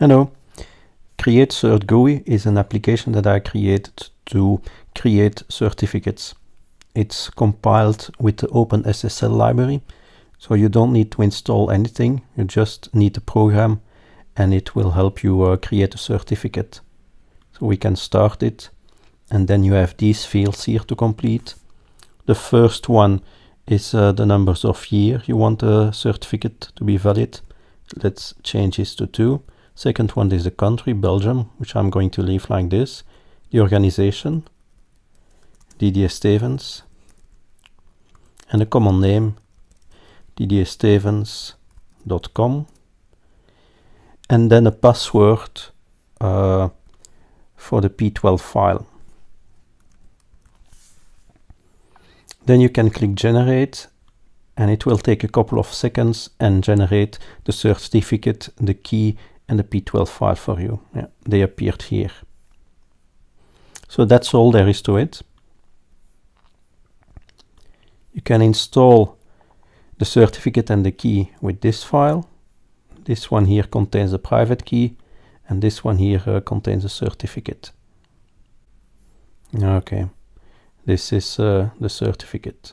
Hello. Create Cert GUI is an application that I created to create certificates. It's compiled with the OpenSSL library, so you don't need to install anything. You just need the program and it will help you uh, create a certificate. So we can start it and then you have these fields here to complete. The first one is uh, the numbers of year you want the certificate to be valid. Let's change this to 2. Second one is the country, Belgium, which I'm going to leave like this. The organization, Didier Stevens. And the common name, didierstevens.com. And then a password uh, for the P12 file. Then you can click generate and it will take a couple of seconds and generate the certificate, the key and the P12 file for you. Yeah, they appeared here. So that's all there is to it. You can install the certificate and the key with this file. This one here contains a private key and this one here uh, contains a certificate. Okay. This is uh, the certificate.